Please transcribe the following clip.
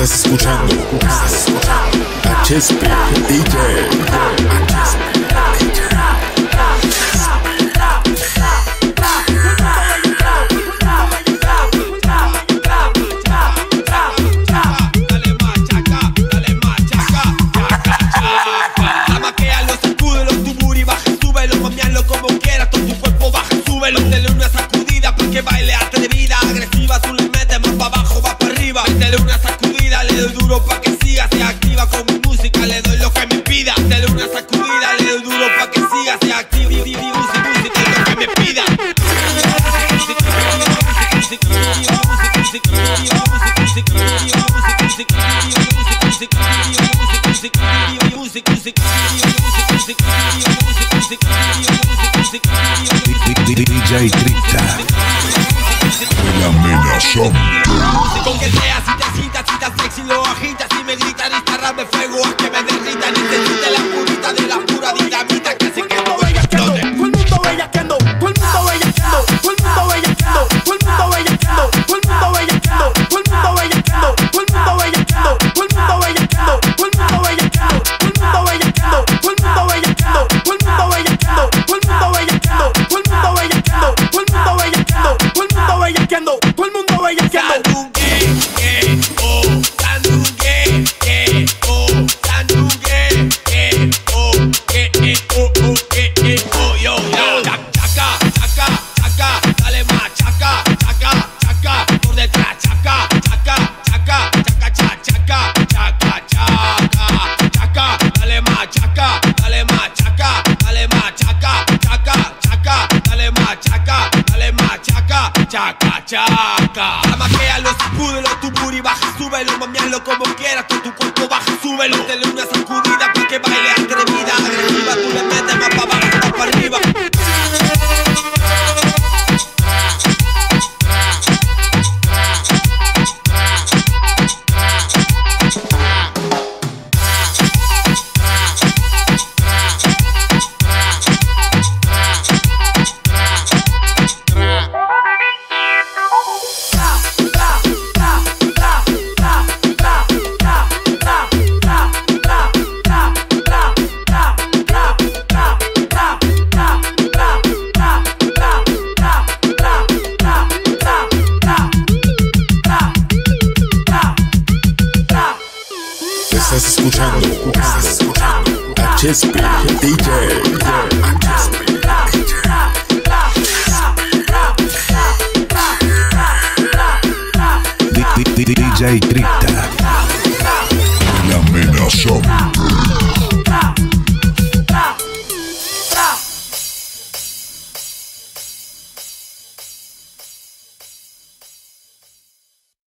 Estás escuchando. Estás escuchando. A HSP DJ. sacudida, le duro pa' que siga, se active, y lo que me pida. DJ Cripta. La amenazante. Con que seas te citas, si te chaca, chaca. Amaquealo si tu booty baja, súbelo, mamialo como quieras, con tu cuerpo Estás escuchando, estás escuchando HSP DJ. HSP DJ. DJ La amenaza.